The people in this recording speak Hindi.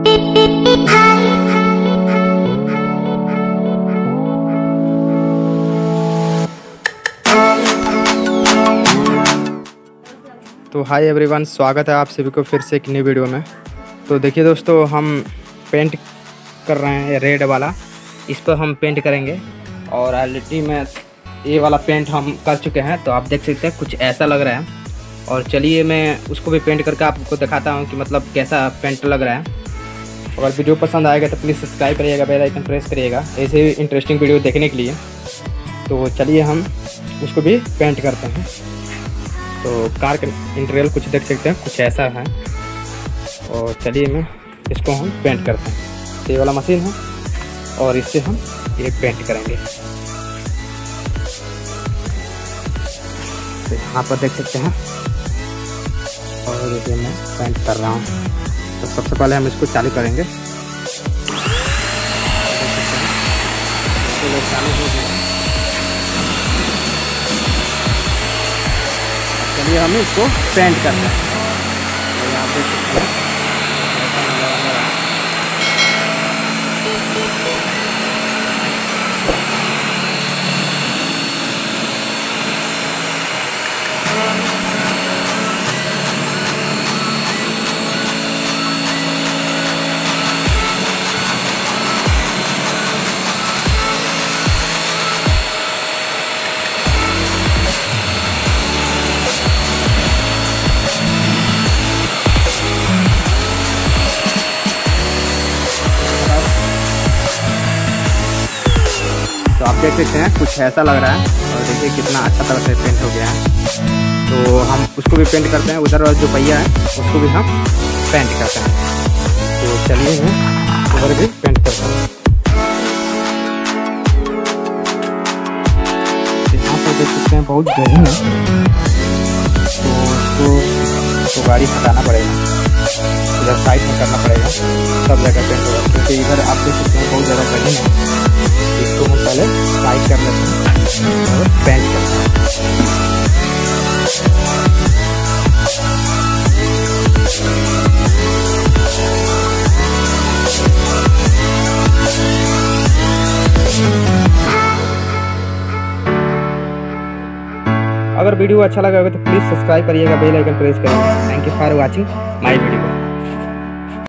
तो हाय एवरीवन स्वागत है आप सभी को फिर से एक न्यू वीडियो में। तो देखिए दोस्तों, हम पेंट कर रहे हैं रेड वाला। इस पर हम पेंट करेंगे और ऑलरेडी में ये वाला पेंट हम कर चुके हैं। तो आप देख सकते हैं, कुछ ऐसा लग रहा है। और चलिए मैं उसको भी पेंट करके आपको दिखाता हूँ कि मतलब कैसा पेंट लग रहा है। अगर वीडियो पसंद आएगा तो प्लीज़ सब्सक्राइब करिएगा बेल आइकन प्रेस करिएगा, ऐसे ही इंटरेस्टिंग वीडियो देखने के लिए। तो चलिए हम उसको भी पेंट करते हैं। तो कार का इंटीरियर कुछ देख सकते हैं, कुछ ऐसा है। और चलिए मैं इसको हम पेंट करते हैं। ये वाला मशीन है और इससे हम ये पेंट करेंगे। तो यहाँ पर देख सकते हैं। और ये मैं पेंट कर रहा हूँ। तो सबसे पहले हम इसको चालू करेंगे। चालू हो चलिए हमें इसको पेंट करना हैं। यहाँ देख तो आप देख सकते हैं, कुछ ऐसा लग रहा है। और देखिए कितना अच्छा तरह से पेंट हो गया है। तो हम उसको भी पेंट करते हैं, उधर जो पहिया है, उसको भी हम पेंट करते हैं। तो चलिए उधर भी पेंट करता हूँ। देख सकते हैं, बहुत गर्मी है। तो उसको तो गाड़ी हटाना पड़ेगा। इधर साइड में करना पड़ेगा, सब जगह पेंट होगा। क्योंकि इधर आप देख सकते हैं, बहुत ज़्यादा गर्मी है। पहले साइड कर लेते हैं और पेंट करते हैं अगर वीडियो अच्छा लगा होगा तो प्लीज़ सब्सक्राइब करिएगा बेल आइकन प्रेस करिएगा। Thank you for watching my video